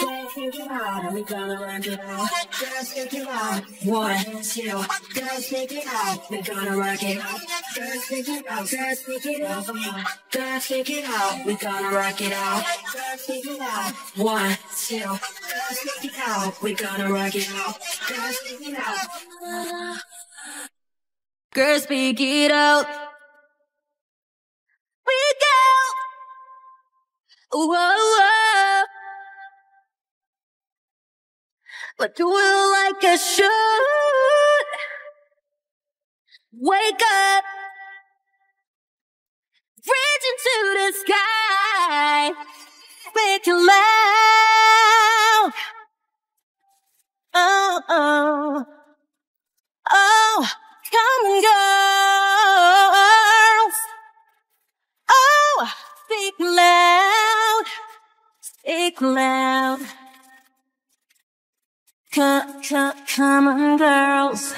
Just take it out, we gonna rock it out. Just take it out. One, two. Just take it out, we gonna rock it out. Just take it out, just take it out. We gonna rock it out. Just take it out. One, two. Just take it out, we gonna rock it out. Just take it out. Girls, speak it out. We go. Whoa, whoa. But do it like I should. Wake up. Reach into the sky. Make it loud. Oh, oh. Oh, come on, girls. Oh, speak loud. Speak loud. Come, come, come on, girls.